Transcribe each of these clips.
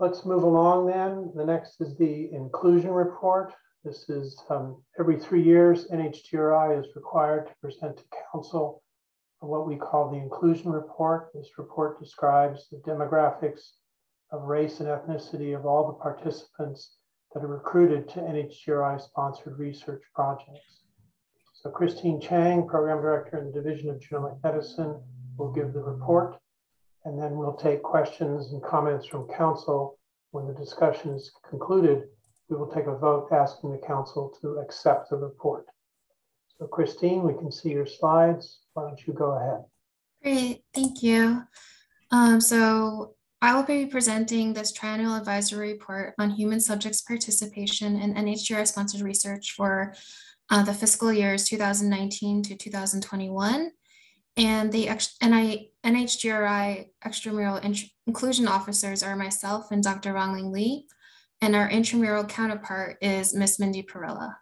let's move along then. The next is the inclusion report. This is um, every three years, NHGRI is required to present to council what we call the inclusion report. This report describes the demographics of race and ethnicity of all the participants that are recruited to NHGRI sponsored research projects. So Christine Chang, Program Director in the Division of Genomic Medicine, will give the report, and then we'll take questions and comments from council. When the discussion is concluded, we will take a vote asking the council to accept the report. So Christine, we can see your slides. Why don't you go ahead? Great, thank you. Um, so I will be presenting this triennial advisory report on human subjects participation in NHGRI sponsored research for uh, the fiscal years 2019 to 2021. And the NHGRI extramural inclusion officers are myself and Dr. Rongling Li, and our intramural counterpart is Miss Mindy Perilla.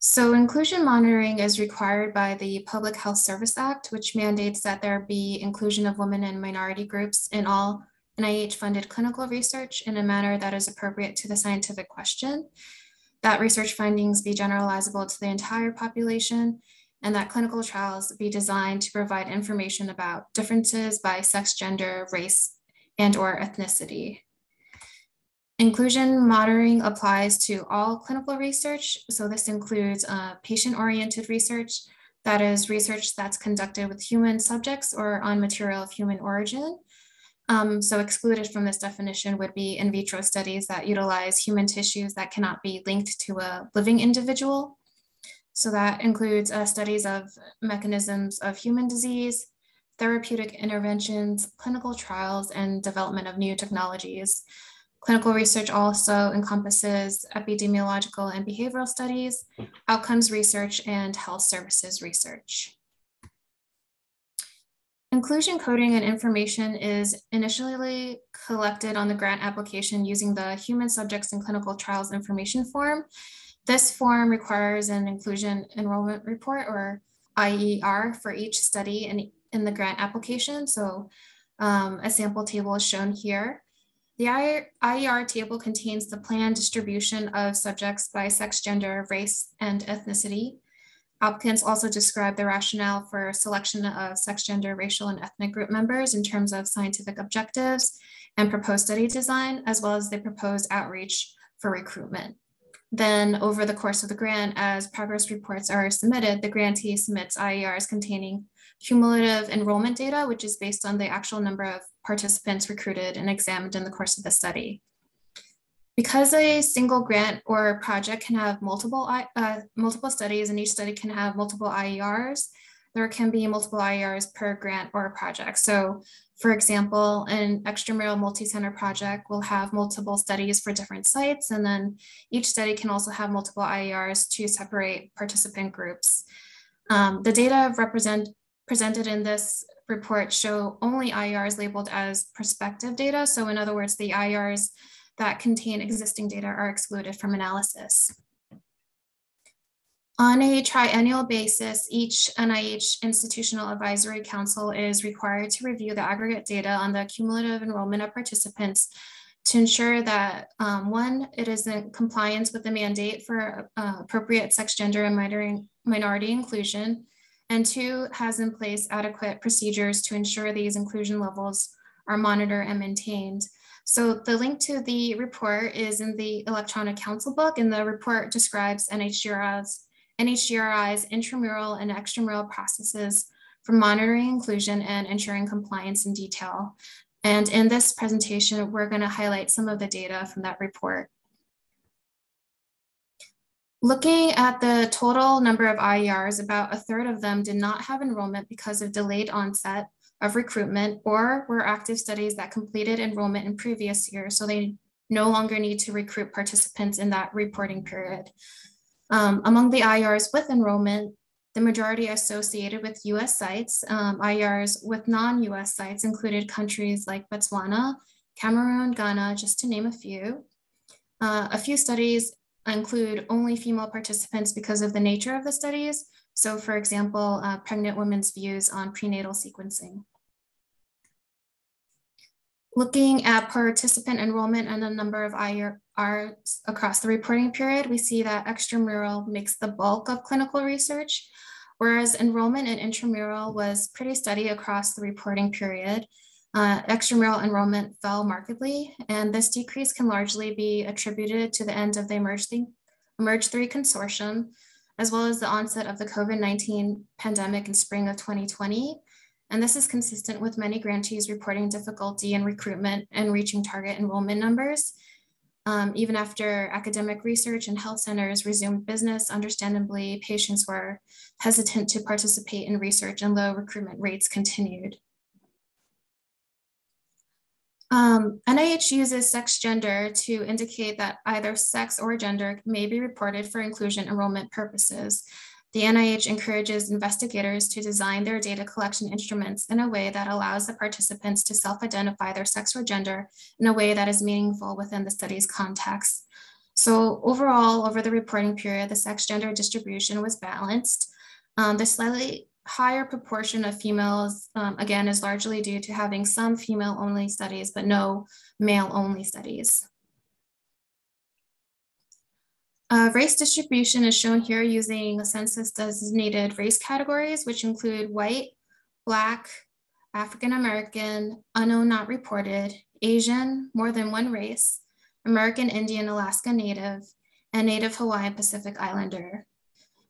So inclusion monitoring is required by the Public Health Service Act, which mandates that there be inclusion of women and minority groups in all NIH-funded clinical research in a manner that is appropriate to the scientific question, that research findings be generalizable to the entire population, and that clinical trials be designed to provide information about differences by sex, gender, race, and or ethnicity. Inclusion monitoring applies to all clinical research. So this includes uh, patient-oriented research, that is research that's conducted with human subjects or on material of human origin. Um, so excluded from this definition would be in vitro studies that utilize human tissues that cannot be linked to a living individual. So that includes uh, studies of mechanisms of human disease, therapeutic interventions, clinical trials, and development of new technologies. Clinical research also encompasses epidemiological and behavioral studies, outcomes research, and health services research. Inclusion coding and information is initially collected on the grant application using the Human Subjects and Clinical Trials Information Form. This form requires an inclusion enrollment report or IER for each study in, in the grant application. So um, a sample table is shown here. The IER table contains the planned distribution of subjects by sex, gender, race, and ethnicity. Applicants also describe the rationale for selection of sex, gender, racial, and ethnic group members in terms of scientific objectives and proposed study design, as well as the proposed outreach for recruitment. Then over the course of the grant, as progress reports are submitted, the grantee submits IERs containing cumulative enrollment data, which is based on the actual number of participants recruited and examined in the course of the study. Because a single grant or project can have multiple, uh, multiple studies and each study can have multiple IERs, there can be multiple IERs per grant or project. So for example, an extramural multi-center project will have multiple studies for different sites, and then each study can also have multiple IERs to separate participant groups. Um, the data represent, presented in this report show only IERs labeled as prospective data. So in other words, the IERs that contain existing data are excluded from analysis. On a triennial basis, each NIH Institutional Advisory Council is required to review the aggregate data on the cumulative enrollment of participants to ensure that um, one, it is in compliance with the mandate for uh, appropriate sex, gender, and minority inclusion, and two, has in place adequate procedures to ensure these inclusion levels are monitored and maintained. So the link to the report is in the electronic council book, and the report describes NHGRI's NHGRI's intramural and extramural processes for monitoring inclusion and ensuring compliance in detail. And in this presentation, we're gonna highlight some of the data from that report. Looking at the total number of IERs, about a third of them did not have enrollment because of delayed onset of recruitment or were active studies that completed enrollment in previous years, so they no longer need to recruit participants in that reporting period. Um, among the IERs with enrollment, the majority are associated with US sites, um, IERs with non-US sites included countries like Botswana, Cameroon, Ghana, just to name a few. Uh, a few studies include only female participants because of the nature of the studies. So for example, uh, pregnant women's views on prenatal sequencing. Looking at participant enrollment and the number of IRs across the reporting period, we see that extramural makes the bulk of clinical research, whereas enrollment in intramural was pretty steady across the reporting period. Uh, extramural enrollment fell markedly, and this decrease can largely be attributed to the end of the eMERGE, eMERGE 3 consortium, as well as the onset of the COVID-19 pandemic in spring of 2020, and this is consistent with many grantees reporting difficulty in recruitment and reaching target enrollment numbers. Um, even after academic research and health centers resumed business, understandably, patients were hesitant to participate in research and low recruitment rates continued. Um, NIH uses sex gender to indicate that either sex or gender may be reported for inclusion enrollment purposes. The NIH encourages investigators to design their data collection instruments in a way that allows the participants to self-identify their sex or gender in a way that is meaningful within the study's context. So overall, over the reporting period, the sex gender distribution was balanced. Um, the slightly higher proportion of females, um, again, is largely due to having some female-only studies, but no male-only studies. Uh, race distribution is shown here using census designated race categories, which include white, black, African American, unknown not reported, Asian, more than one race, American Indian Alaska Native, and Native Hawaiian Pacific Islander.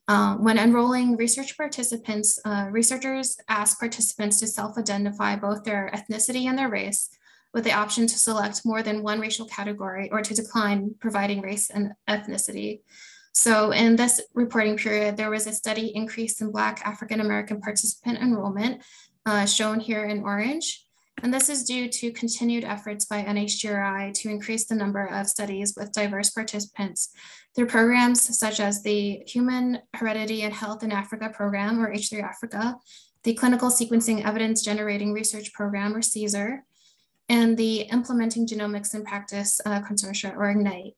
Um, when enrolling research participants, uh, researchers ask participants to self-identify both their ethnicity and their race, with the option to select more than one racial category or to decline providing race and ethnicity. So in this reporting period, there was a steady increase in Black African American participant enrollment, uh, shown here in orange. And this is due to continued efforts by NHGRI to increase the number of studies with diverse participants through programs such as the Human Heredity and Health in Africa program, or H3Africa, the Clinical Sequencing Evidence Generating Research Program, or CSER, and the Implementing Genomics in Practice uh, Consortia, or IGNITE.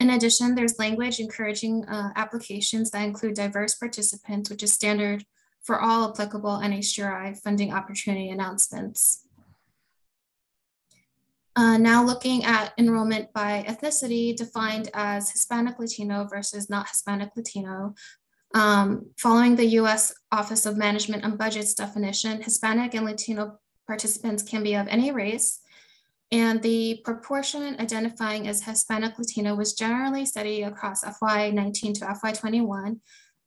In addition, there's language encouraging uh, applications that include diverse participants, which is standard for all applicable NHGRI funding opportunity announcements. Uh, now looking at enrollment by ethnicity defined as Hispanic Latino versus not Hispanic Latino. Um, following the US Office of Management and Budget's definition, Hispanic and Latino participants can be of any race, and the proportion identifying as Hispanic Latino was generally steady across FY19 to FY21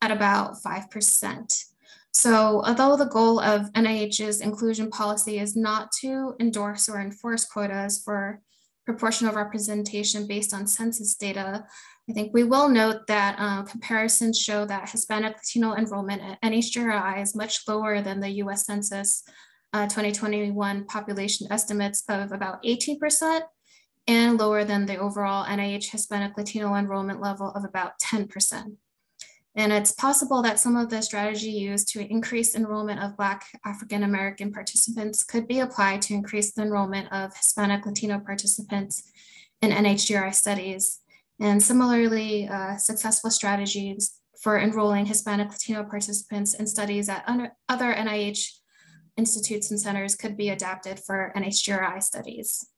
at about 5%. So although the goal of NIH's inclusion policy is not to endorse or enforce quotas for proportional representation based on census data, I think we will note that uh, comparisons show that Hispanic Latino enrollment at NHGRI is much lower than the US Census uh, 2021 population estimates of about 18% and lower than the overall NIH Hispanic Latino enrollment level of about 10%. And it's possible that some of the strategy used to increase enrollment of Black African American participants could be applied to increase the enrollment of Hispanic Latino participants in NHGRI studies. And similarly, uh, successful strategies for enrolling Hispanic Latino participants in studies at other NIH institutes and centers could be adapted for NHGRI studies.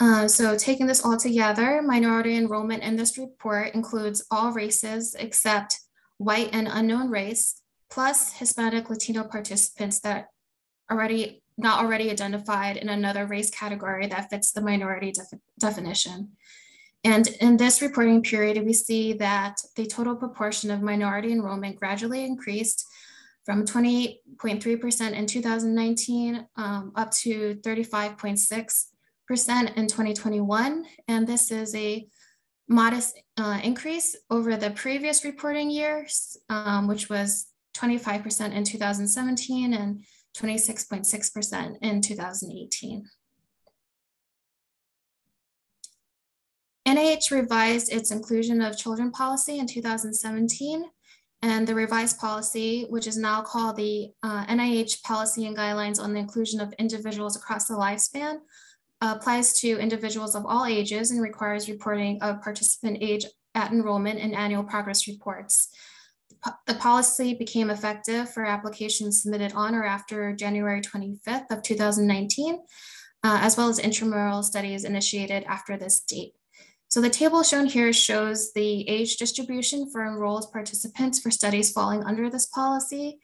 Uh, so taking this all together, minority enrollment in this report includes all races except white and unknown race, plus Hispanic Latino participants that already not already identified in another race category that fits the minority def definition. And in this reporting period, we see that the total proportion of minority enrollment gradually increased from 28.3% in 2019 um, up to 35.6% in 2021. And this is a modest uh, increase over the previous reporting years, um, which was 25% in 2017 and 26.6% in 2018. NIH revised its inclusion of children policy in 2017 and the revised policy, which is now called the uh, NIH Policy and Guidelines on the Inclusion of Individuals Across the Lifespan, applies to individuals of all ages and requires reporting of participant age at enrollment and annual progress reports. the policy became effective for applications submitted on or after January 25th of 2019, uh, as well as intramural studies initiated after this date. So the table shown here shows the age distribution for enrolled participants for studies falling under this policy.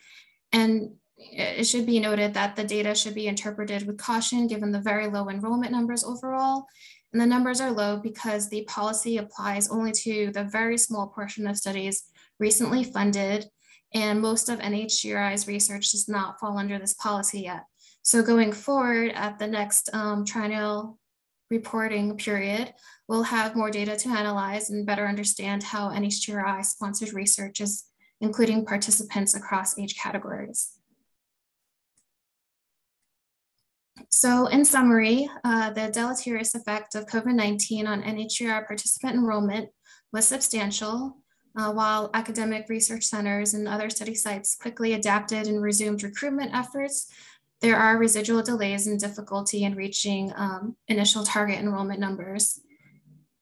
And it should be noted that the data should be interpreted with caution given the very low enrollment numbers overall. And the numbers are low because the policy applies only to the very small portion of studies recently funded, and most of NHGRI's research does not fall under this policy yet. So going forward at the next um, triennial reporting period, we'll have more data to analyze and better understand how NHGRI sponsored research is including participants across age categories. So in summary, uh, the deleterious effect of COVID-19 on NHGRI participant enrollment was substantial, uh, while academic research centers and other study sites quickly adapted and resumed recruitment efforts, there are residual delays and difficulty in reaching um, initial target enrollment numbers.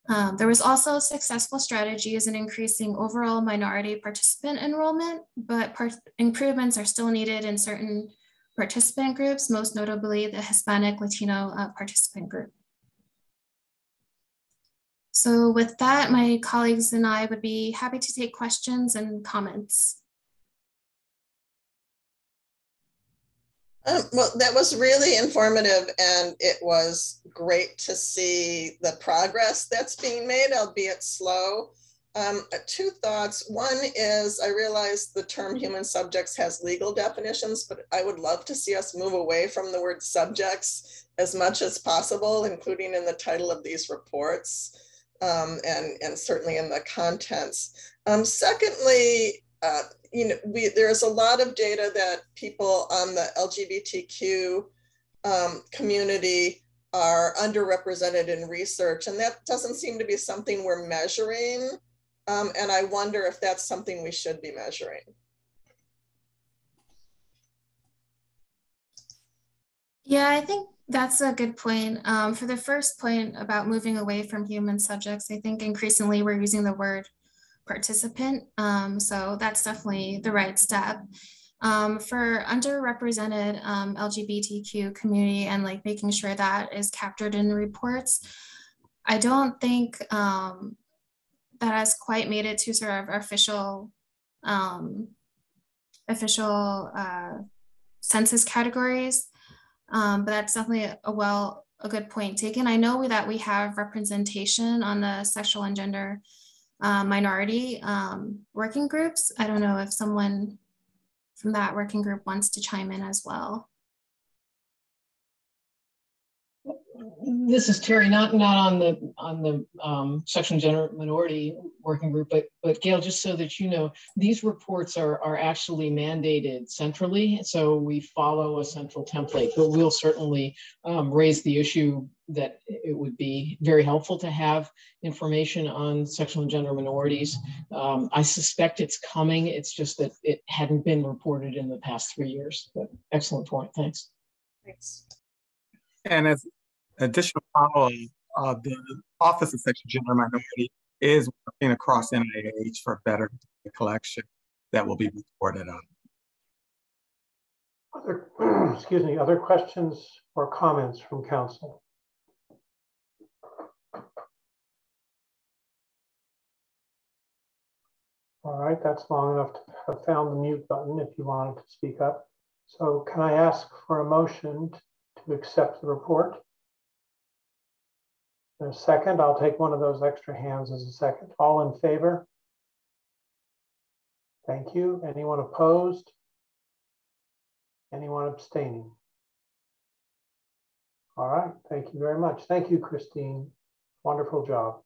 Um, there was also successful strategies in increasing overall minority participant enrollment, but improvements are still needed in certain participant groups, most notably the Hispanic Latino uh, participant group. So with that, my colleagues and I would be happy to take questions and comments. Um, well, that was really informative and it was great to see the progress that's being made, albeit slow. Um, uh, two thoughts. One is I realize the term human subjects has legal definitions, but I would love to see us move away from the word subjects as much as possible, including in the title of these reports um, and, and certainly in the contents. Um, secondly, uh, you know, we, there's a lot of data that people on the LGBTQ um, community are underrepresented in research, and that doesn't seem to be something we're measuring. Um, and I wonder if that's something we should be measuring. Yeah, I think that's a good point. Um, for the first point about moving away from human subjects, I think increasingly we're using the word participant. Um, so that's definitely the right step. Um, for underrepresented um, LGBTQ community and like making sure that is captured in the reports, I don't think um, that has quite made it to sort of official um, official uh, census categories. Um, but that's definitely a, well a good point taken. I know that we have representation on the sexual and gender uh, minority um, working groups. I don't know if someone from that working group wants to chime in as well. This is Terry, not not on the on the um, section gender minority working group, but but Gail, just so that you know, these reports are are actually mandated centrally, so we follow a central template. But we'll certainly um, raise the issue that it would be very helpful to have information on sexual and gender minorities. Um, I suspect it's coming. It's just that it hadn't been reported in the past three years. But excellent point. Thanks. Thanks. And as additional follow-up, uh, the Office of Sexual Gender Minority is working across NIH for a better collection that will be reported on. Other, excuse me, other questions or comments from council? All right, that's long enough to have found the mute button if you wanted to speak up. So can I ask for a motion to accept the report? A second, I'll take one of those extra hands as a second. All in favor? Thank you. Anyone opposed? Anyone abstaining? All right, thank you very much. Thank you, Christine. Wonderful job.